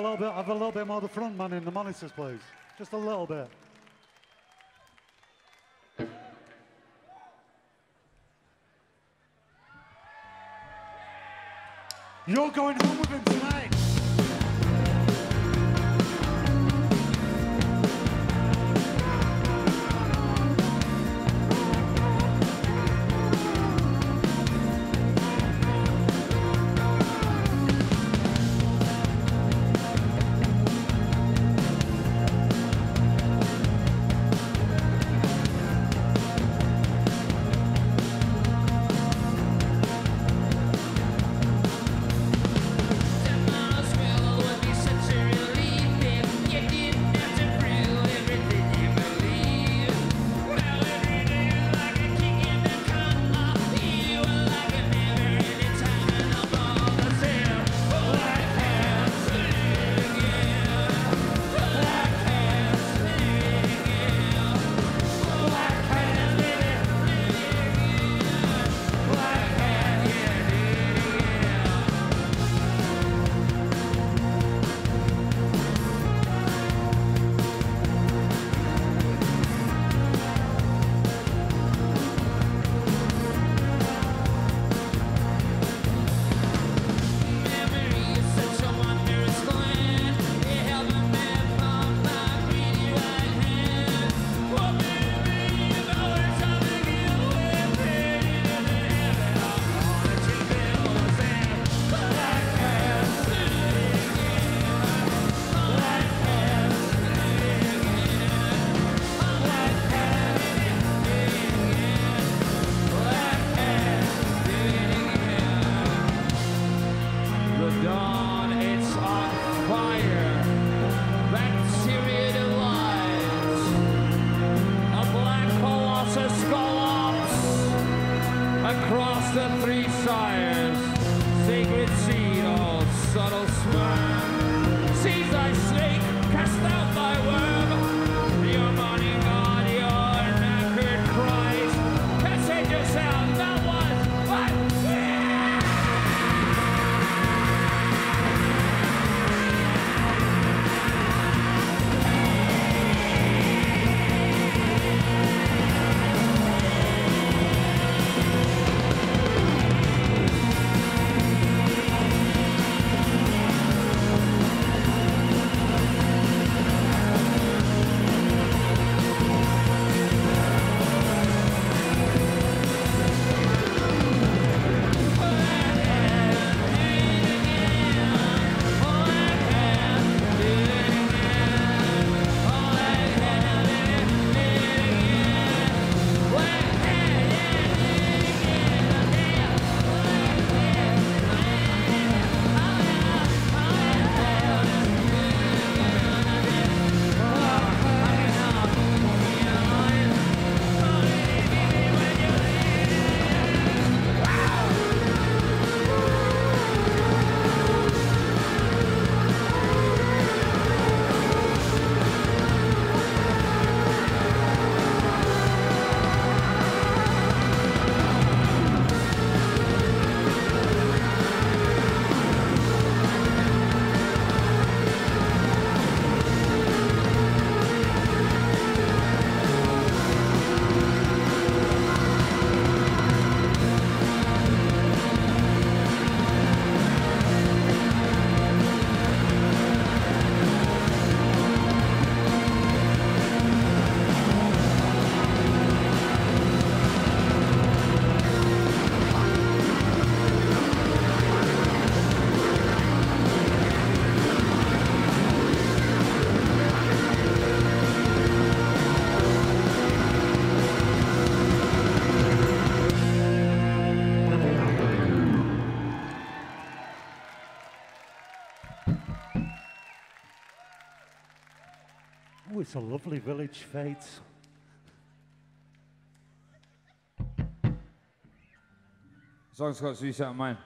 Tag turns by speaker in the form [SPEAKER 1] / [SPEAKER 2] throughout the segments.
[SPEAKER 1] A little bit have a little bit more of the front man in the monitors, please? Just a little bit. You're going home with him tonight.
[SPEAKER 2] It's a
[SPEAKER 1] lovely village fete.
[SPEAKER 2] Song's got Sweet Saturn Mine.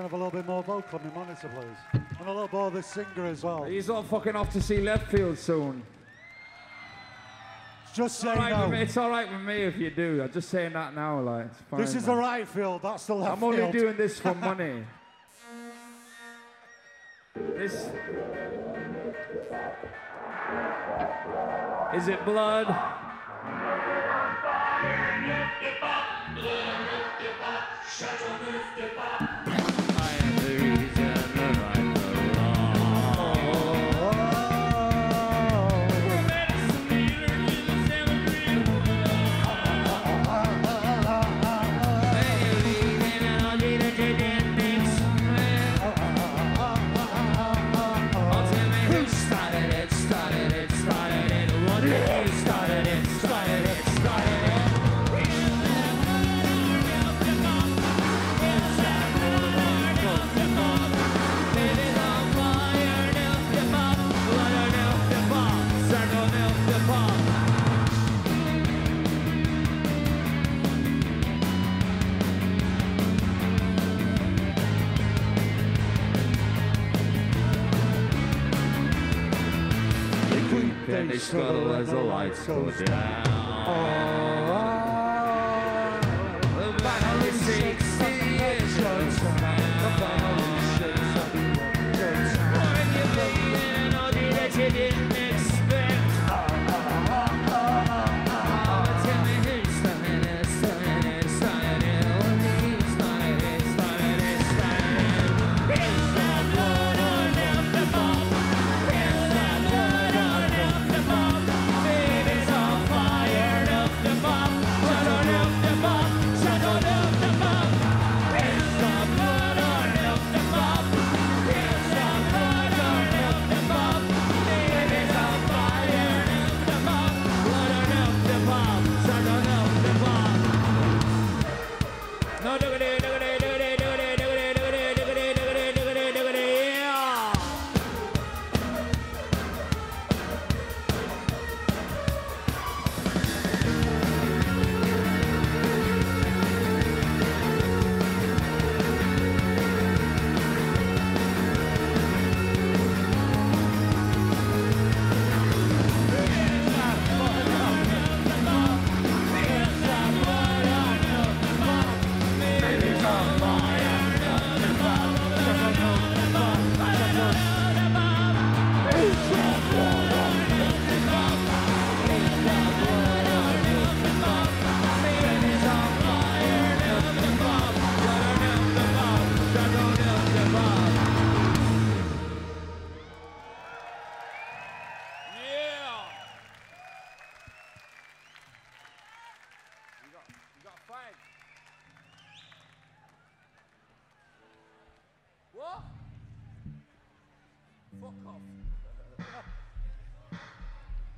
[SPEAKER 2] can have a little bit more vocal on the monitor, please. And a little more of the singer as well.
[SPEAKER 1] He's all fucking off to see left field soon.
[SPEAKER 2] Just saying
[SPEAKER 1] right
[SPEAKER 2] no.
[SPEAKER 1] It's all right with me if you do. I'm just saying that now, like. Fine,
[SPEAKER 2] this is
[SPEAKER 1] man.
[SPEAKER 2] the right field. That's the left. field.
[SPEAKER 1] I'm only
[SPEAKER 2] field.
[SPEAKER 1] doing this for money. this is it. Blood. they scuttle as the lights go down.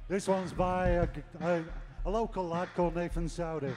[SPEAKER 2] this one's by a, a, a local lad called Nathan
[SPEAKER 1] Saoudi.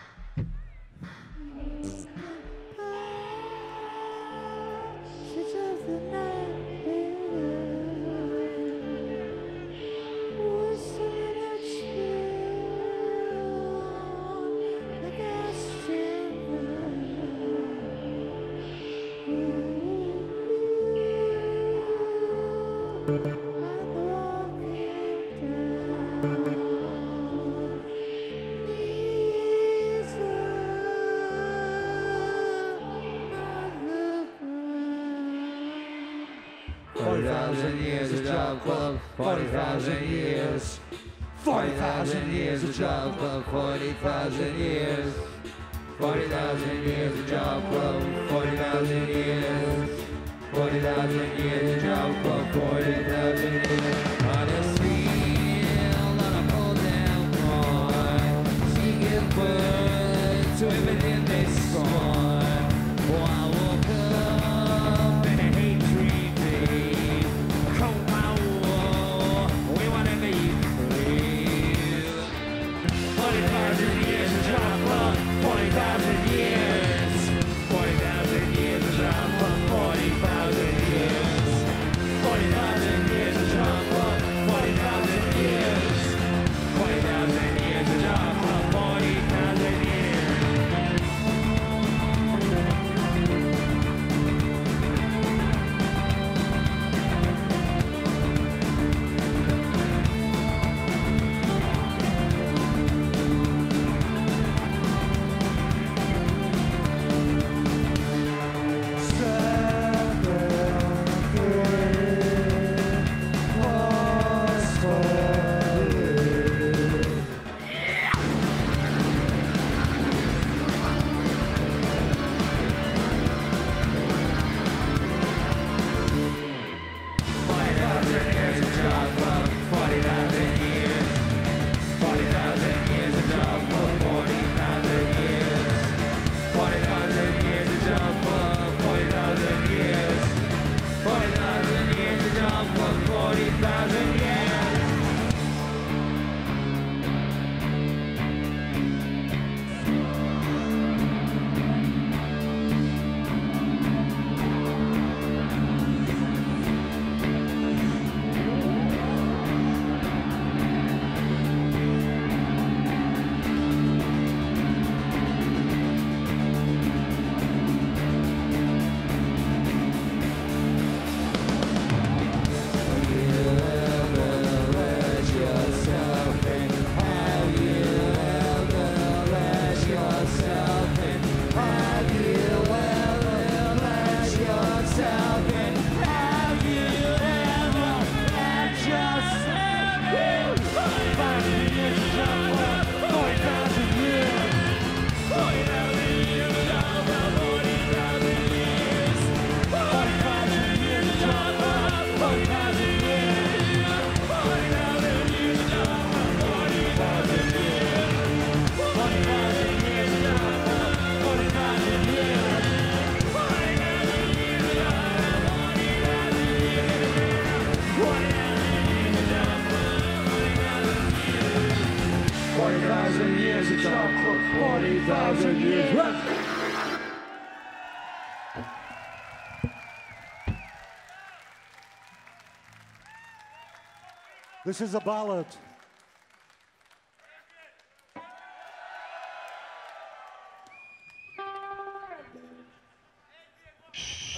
[SPEAKER 2] This is a ballad.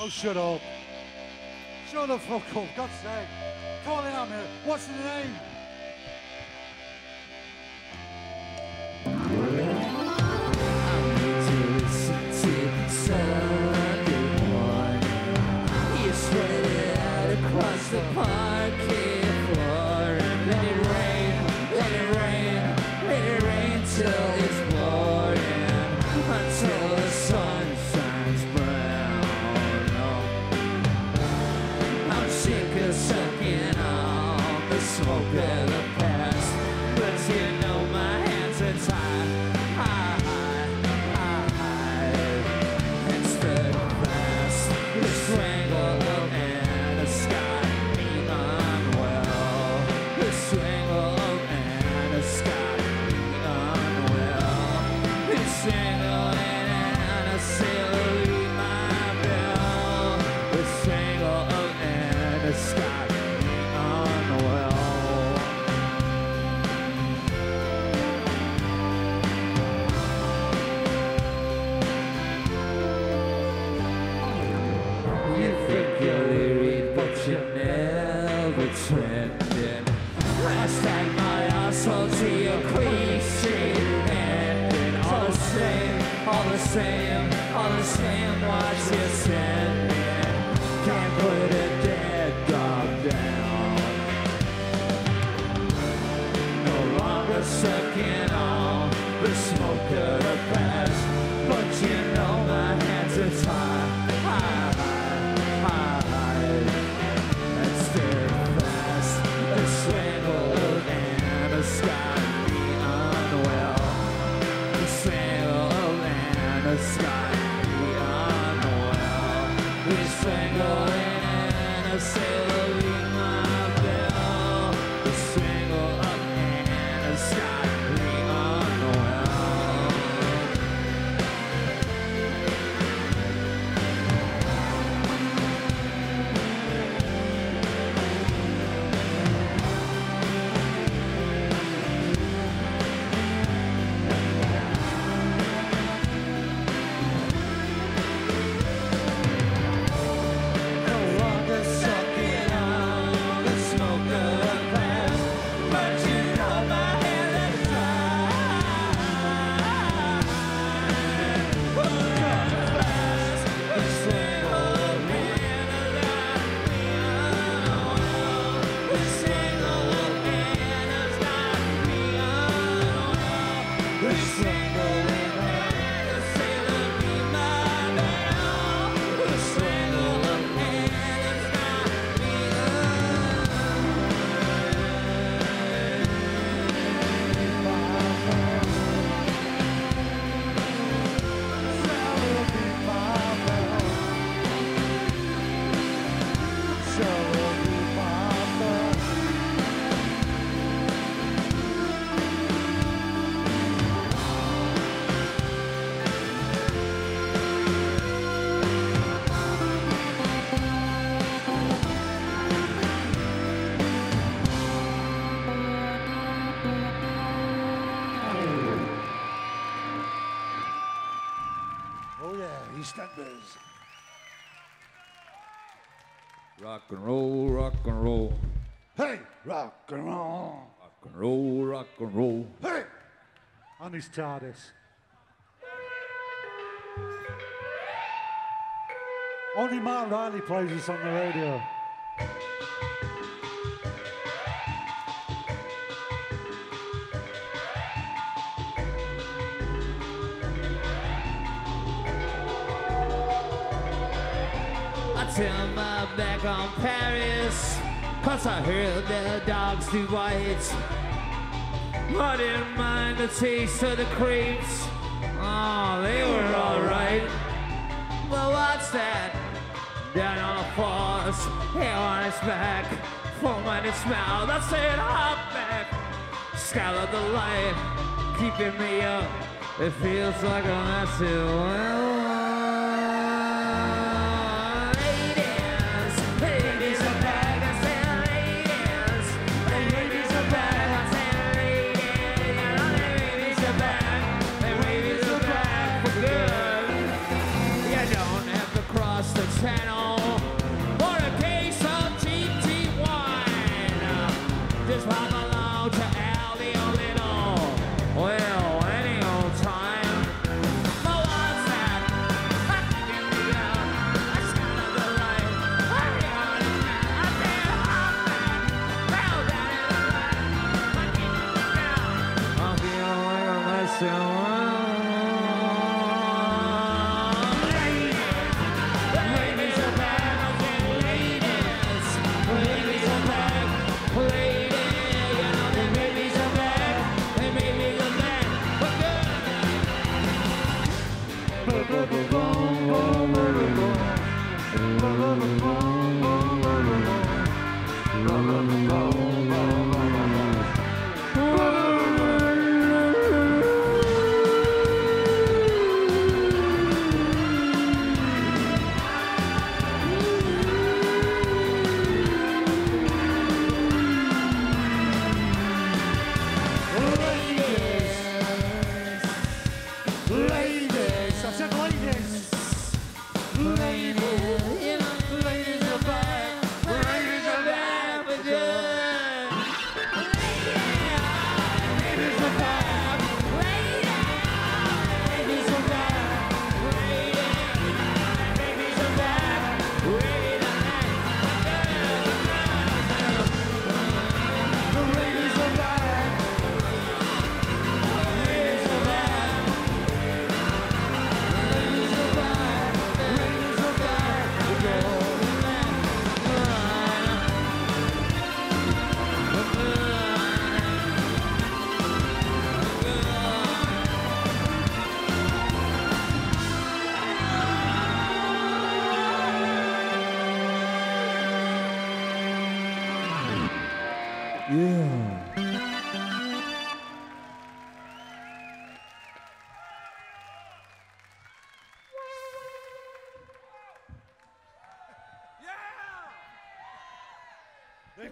[SPEAKER 2] Oh, shut up. Shut the fuck up, God's sake. Calling out me. What's the name?
[SPEAKER 1] The parquet and roll, rock and roll,
[SPEAKER 2] Hey, rock and roll.
[SPEAKER 1] rock and roll, rock and roll.
[SPEAKER 2] Hey! On his TARDIS. Only Marc Riley plays this on the radio.
[SPEAKER 1] I Paris, cause I heard the dogs do white. I didn't mind the taste of the crepes. Oh, they were alright. But what's that? Down on the floors, hair on his back, foam on his mouth. I said, hop back. Skylar the light, keeping me up. It feels like a massive well.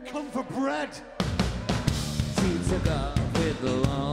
[SPEAKER 2] Come for bread.
[SPEAKER 1] With the lonely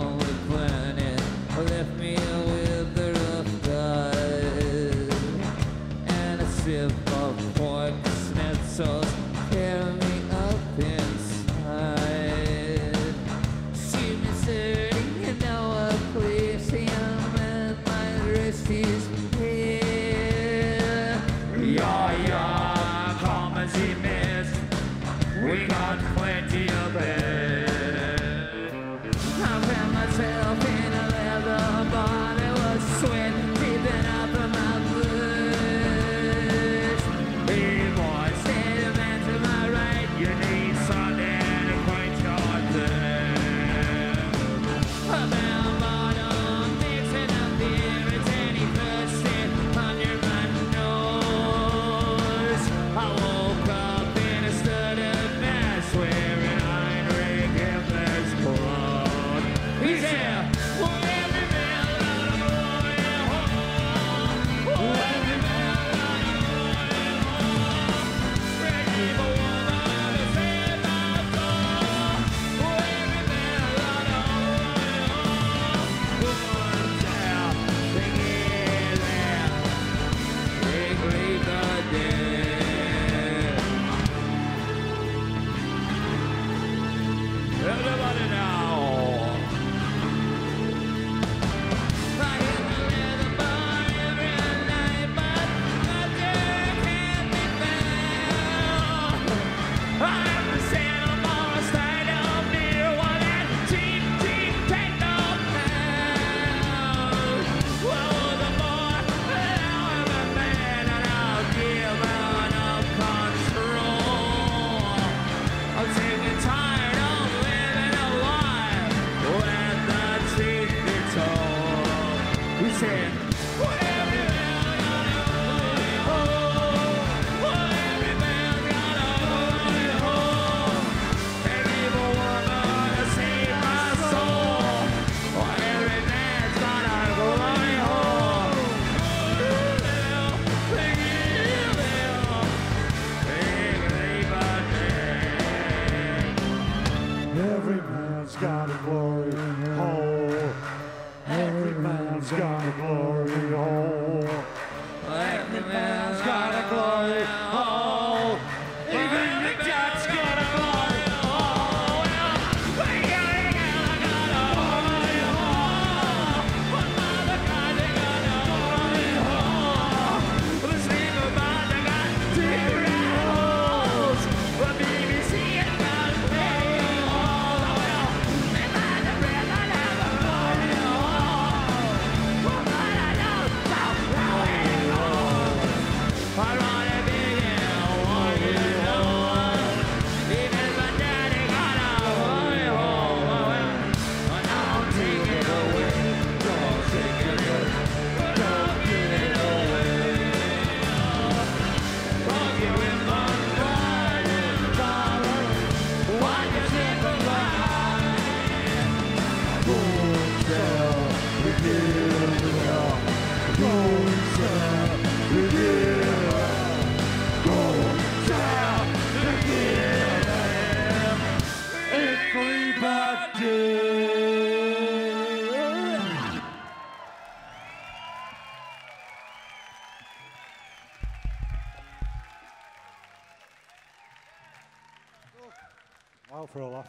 [SPEAKER 1] for a.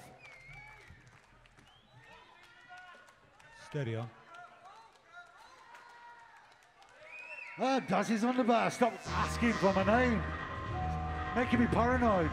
[SPEAKER 1] Steady on. And
[SPEAKER 2] Daz is on the bar. Stop asking for my name. Making me paranoid.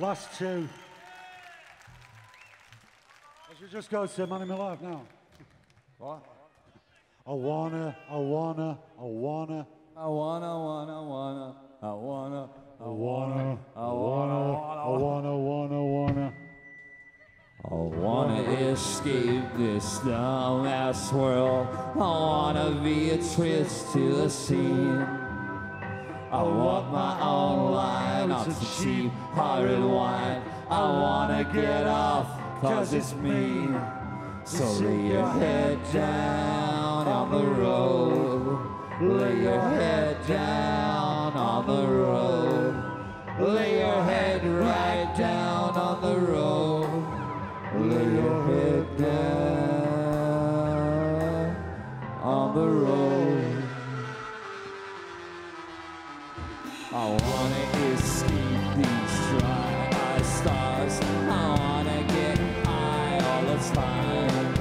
[SPEAKER 2] Last two. I should just go to Man in My Life now.
[SPEAKER 1] What?
[SPEAKER 2] I wanna, I wanna, I wanna,
[SPEAKER 1] I wanna, wanna, wanna, I wanna,
[SPEAKER 2] I wanna, I wanna, I wanna, wanna, wanna.
[SPEAKER 1] I wanna escape this dumbass world. I wanna be a twist to the scene. I want my own not some cheap hearted wine. I wanna get off, cause it's mean. So lay your head down on the road. Lay your head down on the road. Lay your head right down on the road. Lay your head down on the road. I wanna escape these dry eye stars. I wanna get high all the time.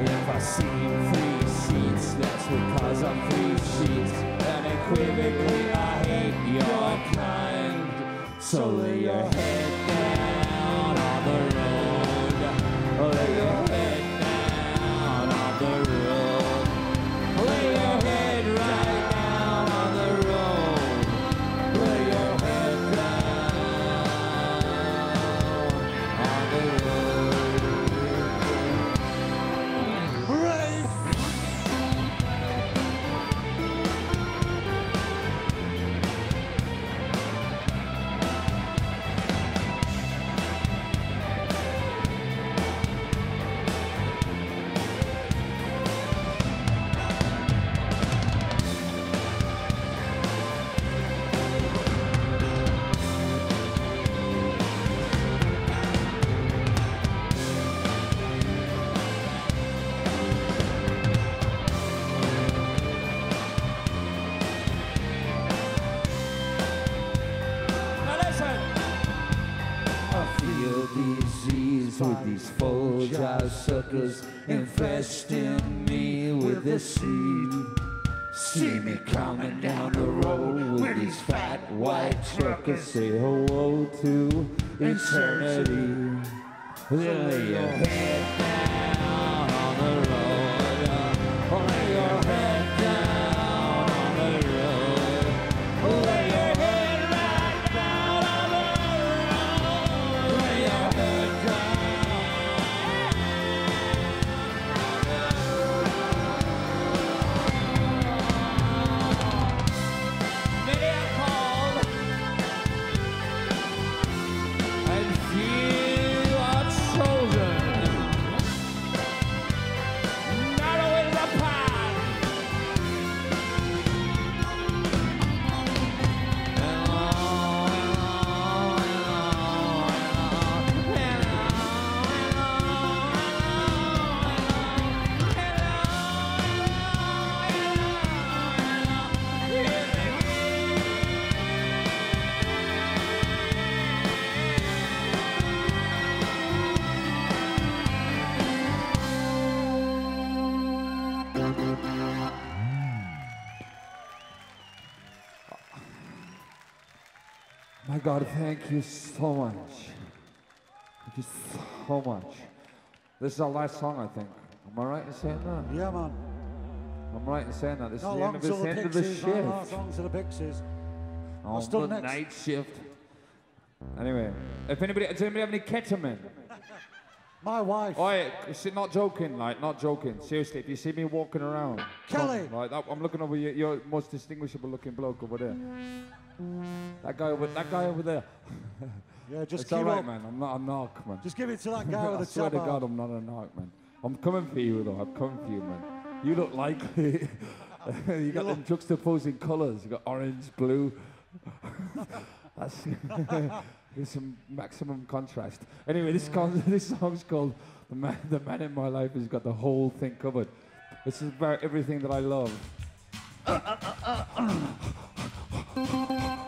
[SPEAKER 1] If I see free sheets, that's because I'm free sheets. Unequivocally, I hate your kind. So lay your head down on the road. Lay your suckers infesting me with the seed. See me coming down the road with these fat white truckers. Say hello to eternity. Then lay your head down on the road. Lay your head down on the road. God, thank you so much. Thank you so much. This is our last song, I think. Am I right in saying that?
[SPEAKER 2] Yeah, man.
[SPEAKER 1] I'm right in saying that. This
[SPEAKER 2] Not
[SPEAKER 1] is the end of, this
[SPEAKER 2] the
[SPEAKER 1] end of the
[SPEAKER 2] Pixies. Not long
[SPEAKER 1] shift.
[SPEAKER 2] long till the Pixies.
[SPEAKER 1] Oh,
[SPEAKER 2] What's done
[SPEAKER 1] the
[SPEAKER 2] next?
[SPEAKER 1] night shift. Anyway, if anybody, does anybody have any ketamine?
[SPEAKER 2] My wife.
[SPEAKER 1] Oh, yeah, see, not joking, like, not joking. Seriously, if you see me walking around,
[SPEAKER 2] Kelly.
[SPEAKER 1] like, that, I'm looking over you, you're most distinguishable looking bloke over there. That guy over, that guy over there.
[SPEAKER 2] Yeah, just
[SPEAKER 1] it's
[SPEAKER 2] keep
[SPEAKER 1] all right,
[SPEAKER 2] up.
[SPEAKER 1] man. I'm not a narc, man.
[SPEAKER 2] Just give it to that guy
[SPEAKER 1] I
[SPEAKER 2] with the
[SPEAKER 1] I
[SPEAKER 2] swear
[SPEAKER 1] to God. I'm not a narc, man. I'm coming for you, though. I'm coming for you, man. You look like you got them juxtaposing colours. You got orange, blue. That's there's some maximum contrast. Anyway, this con- this song's called "The Man The Man in My Life." Has got the whole thing covered. This is about everything that I love. Thank you.